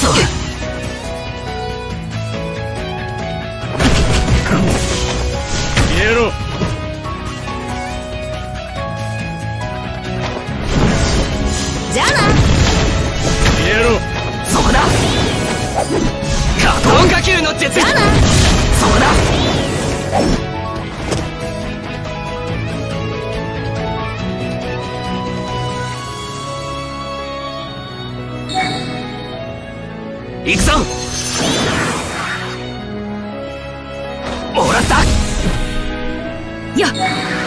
死了。行くぞ。もらった。や。っ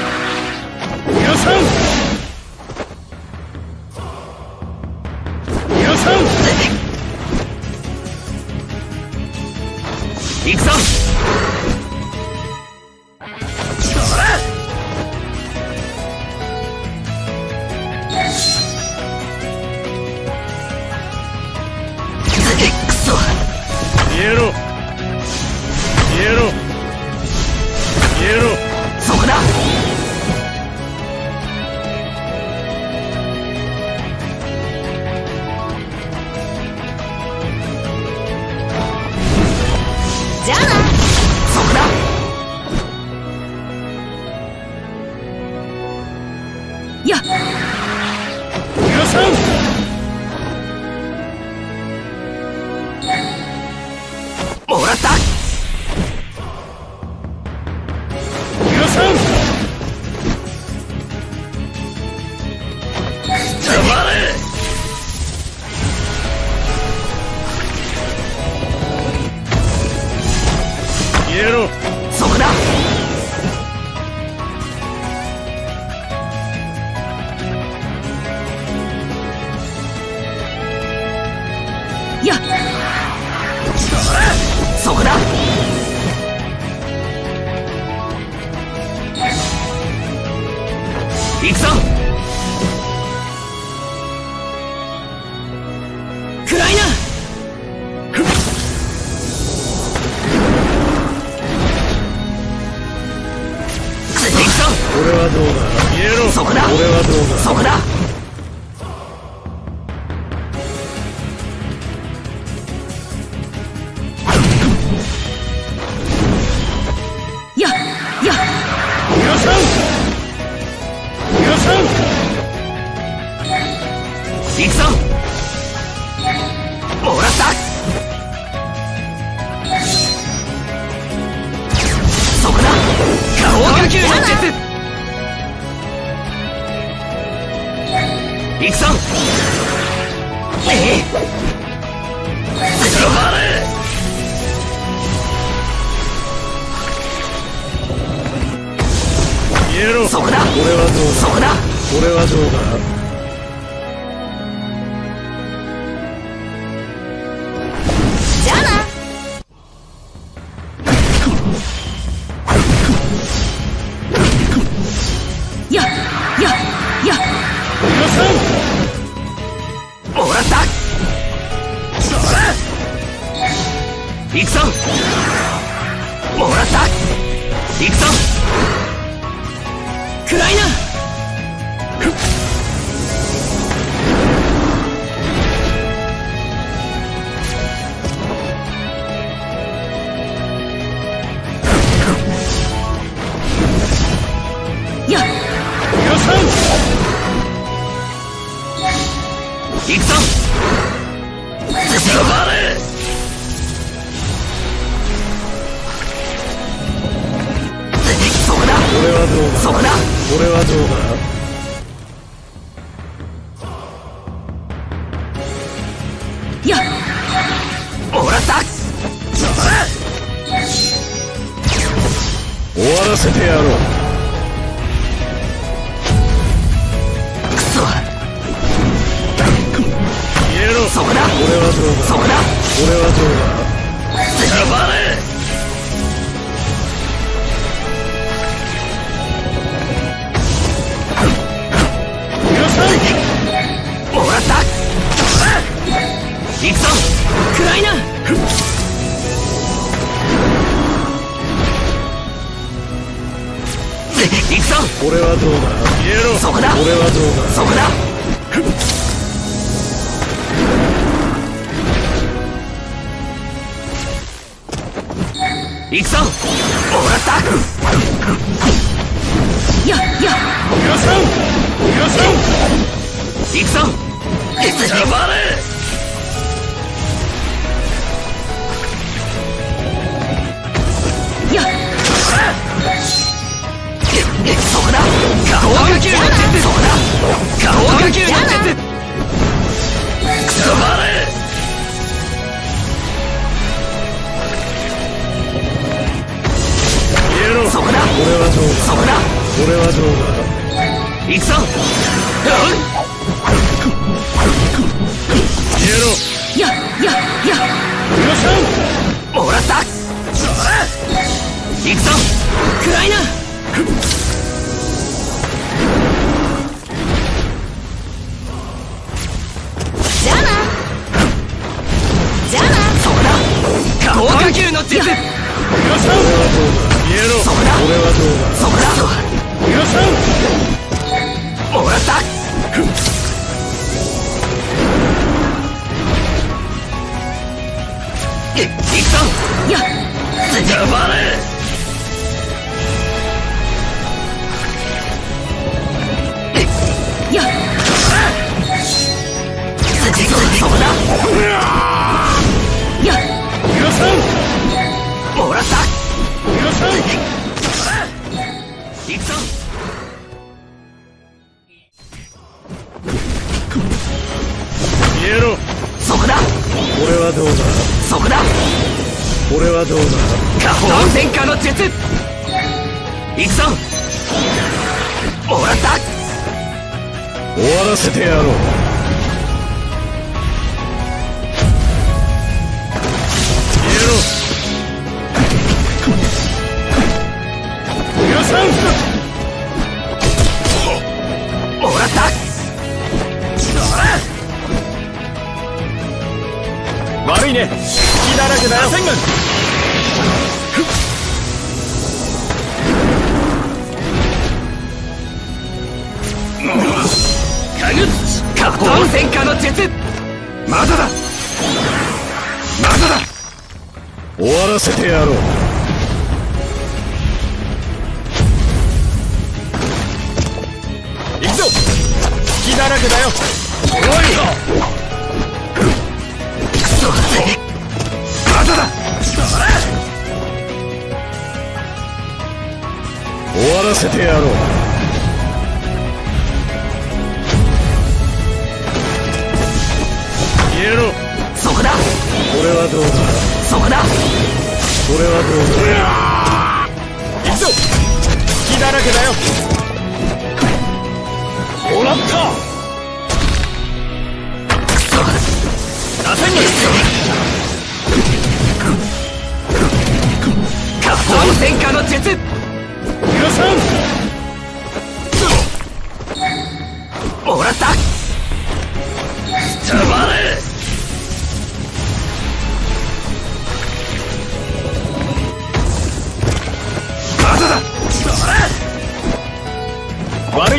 行くぞ。もらった。そこだ。顔野球の術行くぞ。ええ。そこだ。そこだ。俺はどうだ。行くぞ。クライナ行くぞ。そこだ。俺はどうだ？終わらせてやろう。クソ。れろ。そこだ。俺はどうだ？俺はどうだ？俺はどうだそこだ。はどうだそこだ。くぞ。オラタク。やや。さんさん行くぞ。だだ俺はどうだ？行くぞ！消えろややや。許さん！もらった！行くぞ！くらいな終わらせてやろう。消えろ許さんもらった悪いね。隙だらけだよ。かぐっ温泉化の術。まだだ終わらせてやろう。行くぞ。隙だらけだよ。おいくそまだだ終わらせてやろう。消えろ。そこだ。俺はどうだそこだ。俺はどうだ。行くぞ隙だらけだよ。もらった。くそ打線に温泉化の術。許さん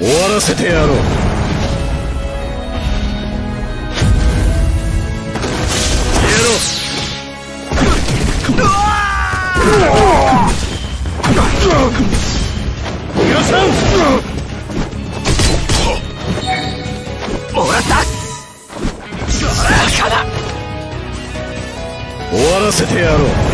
終わらせてやろう。さん。もらった終わらせてやろう